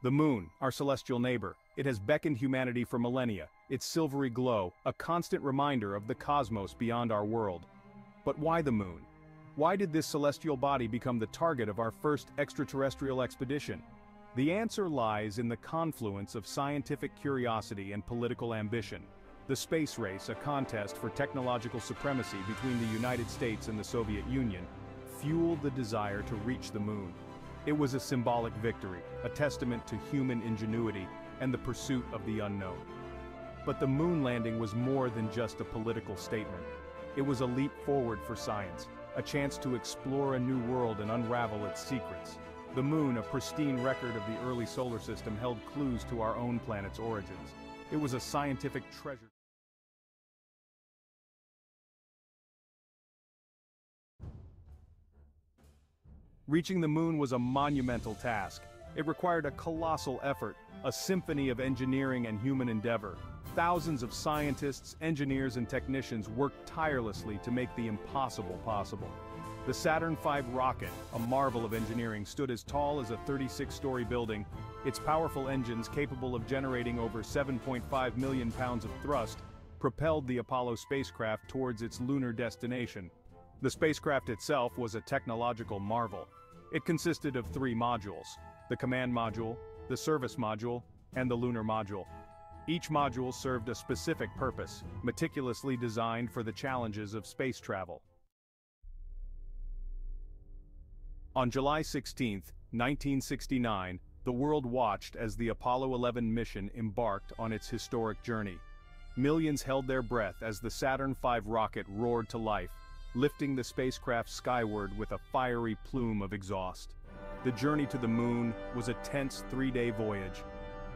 The moon, our celestial neighbor, it has beckoned humanity for millennia, its silvery glow, a constant reminder of the cosmos beyond our world. But why the moon? Why did this celestial body become the target of our first extraterrestrial expedition? The answer lies in the confluence of scientific curiosity and political ambition. The space race, a contest for technological supremacy between the United States and the Soviet Union, fueled the desire to reach the moon. It was a symbolic victory, a testament to human ingenuity and the pursuit of the unknown. But the moon landing was more than just a political statement. It was a leap forward for science, a chance to explore a new world and unravel its secrets. The moon, a pristine record of the early solar system, held clues to our own planet's origins. It was a scientific treasure. Reaching the moon was a monumental task. It required a colossal effort, a symphony of engineering and human endeavor. Thousands of scientists, engineers and technicians worked tirelessly to make the impossible possible. The Saturn V rocket, a marvel of engineering stood as tall as a 36-story building, its powerful engines capable of generating over 7.5 million pounds of thrust, propelled the Apollo spacecraft towards its lunar destination. The spacecraft itself was a technological marvel. It consisted of three modules, the command module, the service module, and the lunar module. Each module served a specific purpose, meticulously designed for the challenges of space travel. On July 16, 1969, the world watched as the Apollo 11 mission embarked on its historic journey. Millions held their breath as the Saturn V rocket roared to life, lifting the spacecraft skyward with a fiery plume of exhaust. The journey to the moon was a tense three-day voyage.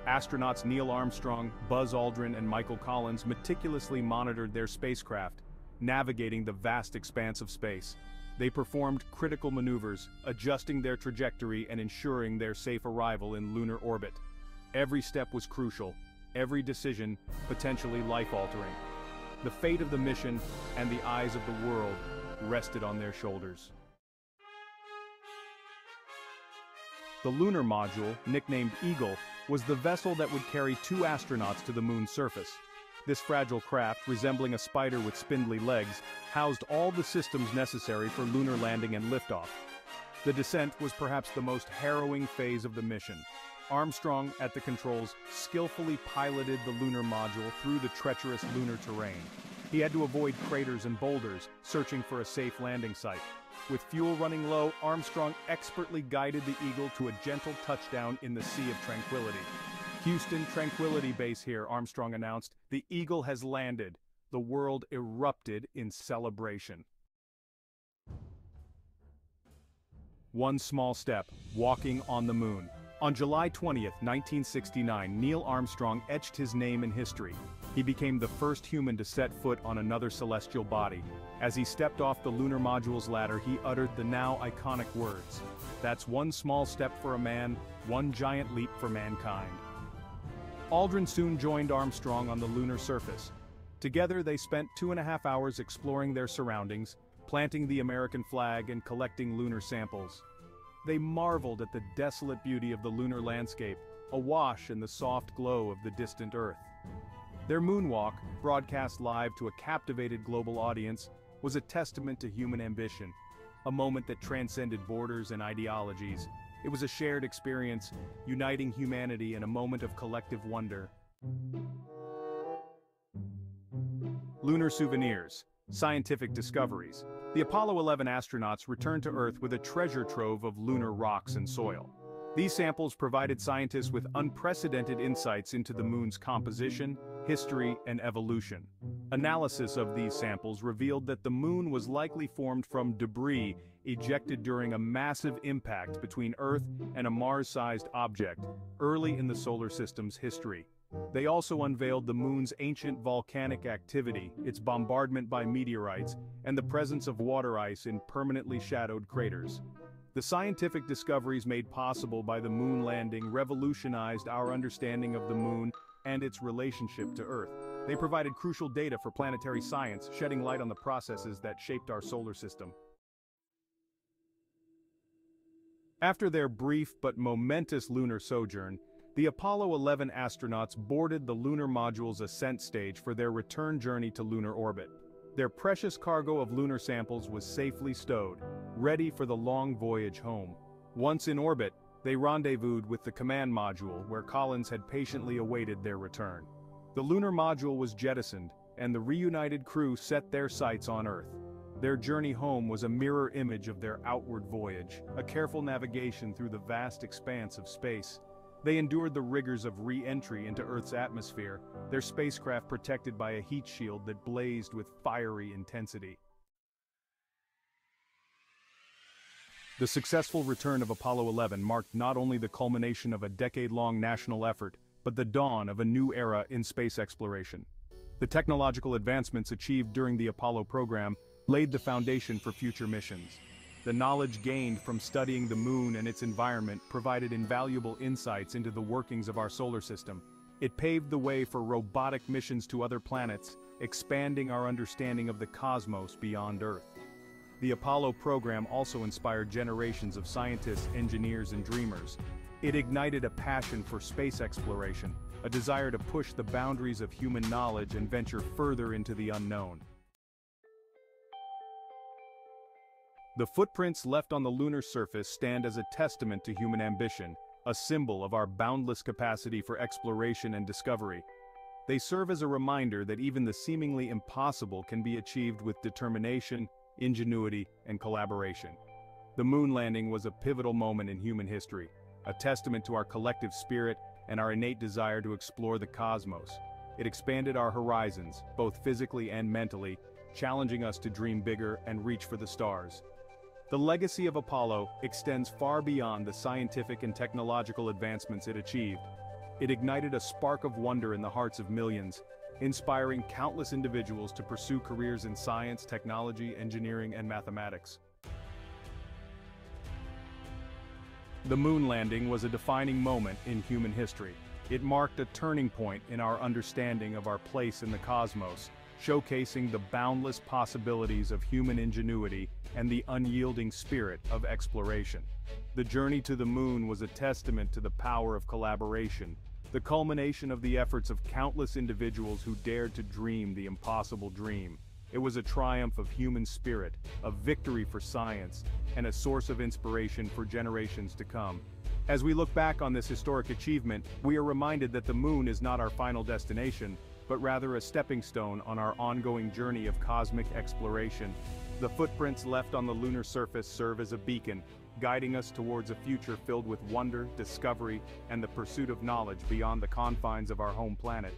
Astronauts Neil Armstrong, Buzz Aldrin and Michael Collins meticulously monitored their spacecraft, navigating the vast expanse of space. They performed critical maneuvers, adjusting their trajectory and ensuring their safe arrival in lunar orbit. Every step was crucial, every decision potentially life-altering. The fate of the mission and the eyes of the world rested on their shoulders. The lunar module, nicknamed Eagle, was the vessel that would carry two astronauts to the moon's surface. This fragile craft, resembling a spider with spindly legs, housed all the systems necessary for lunar landing and liftoff. The descent was perhaps the most harrowing phase of the mission. Armstrong, at the controls, skillfully piloted the lunar module through the treacherous lunar terrain. He had to avoid craters and boulders, searching for a safe landing site. With fuel running low, Armstrong expertly guided the Eagle to a gentle touchdown in the Sea of Tranquility. Houston Tranquility Base here, Armstrong announced. The Eagle has landed. The world erupted in celebration. One small step, walking on the moon. On July 20, 1969, Neil Armstrong etched his name in history. He became the first human to set foot on another celestial body. As he stepped off the lunar module's ladder he uttered the now iconic words. That's one small step for a man, one giant leap for mankind. Aldrin soon joined Armstrong on the lunar surface. Together they spent two and a half hours exploring their surroundings, planting the American flag and collecting lunar samples. They marveled at the desolate beauty of the lunar landscape, awash in the soft glow of the distant Earth. Their moonwalk, broadcast live to a captivated global audience, was a testament to human ambition, a moment that transcended borders and ideologies. It was a shared experience, uniting humanity in a moment of collective wonder. Lunar Souvenirs Scientific Discoveries The Apollo 11 astronauts returned to Earth with a treasure trove of lunar rocks and soil. These samples provided scientists with unprecedented insights into the moon's composition, history, and evolution. Analysis of these samples revealed that the moon was likely formed from debris ejected during a massive impact between Earth and a Mars-sized object, early in the solar system's history. They also unveiled the moon's ancient volcanic activity, its bombardment by meteorites, and the presence of water ice in permanently shadowed craters. The scientific discoveries made possible by the moon landing revolutionized our understanding of the moon and its relationship to Earth. They provided crucial data for planetary science, shedding light on the processes that shaped our solar system. After their brief but momentous lunar sojourn, the Apollo 11 astronauts boarded the lunar module's ascent stage for their return journey to lunar orbit. Their precious cargo of lunar samples was safely stowed, ready for the long voyage home. Once in orbit, they rendezvoused with the command module where Collins had patiently awaited their return. The lunar module was jettisoned, and the reunited crew set their sights on Earth. Their journey home was a mirror image of their outward voyage, a careful navigation through the vast expanse of space. They endured the rigors of re-entry into Earth's atmosphere, their spacecraft protected by a heat shield that blazed with fiery intensity. The successful return of Apollo 11 marked not only the culmination of a decade-long national effort, but the dawn of a new era in space exploration. The technological advancements achieved during the Apollo program laid the foundation for future missions. The knowledge gained from studying the moon and its environment provided invaluable insights into the workings of our solar system. It paved the way for robotic missions to other planets, expanding our understanding of the cosmos beyond Earth. The Apollo program also inspired generations of scientists, engineers and dreamers. It ignited a passion for space exploration, a desire to push the boundaries of human knowledge and venture further into the unknown. The footprints left on the lunar surface stand as a testament to human ambition, a symbol of our boundless capacity for exploration and discovery. They serve as a reminder that even the seemingly impossible can be achieved with determination, ingenuity, and collaboration. The moon landing was a pivotal moment in human history, a testament to our collective spirit and our innate desire to explore the cosmos. It expanded our horizons, both physically and mentally, challenging us to dream bigger and reach for the stars. The legacy of Apollo extends far beyond the scientific and technological advancements it achieved. It ignited a spark of wonder in the hearts of millions, inspiring countless individuals to pursue careers in science, technology, engineering, and mathematics. The moon landing was a defining moment in human history. It marked a turning point in our understanding of our place in the cosmos, showcasing the boundless possibilities of human ingenuity and the unyielding spirit of exploration. The journey to the moon was a testament to the power of collaboration, the culmination of the efforts of countless individuals who dared to dream the impossible dream. It was a triumph of human spirit, a victory for science, and a source of inspiration for generations to come. As we look back on this historic achievement, we are reminded that the moon is not our final destination, but rather a stepping stone on our ongoing journey of cosmic exploration. The footprints left on the lunar surface serve as a beacon, guiding us towards a future filled with wonder, discovery, and the pursuit of knowledge beyond the confines of our home planet.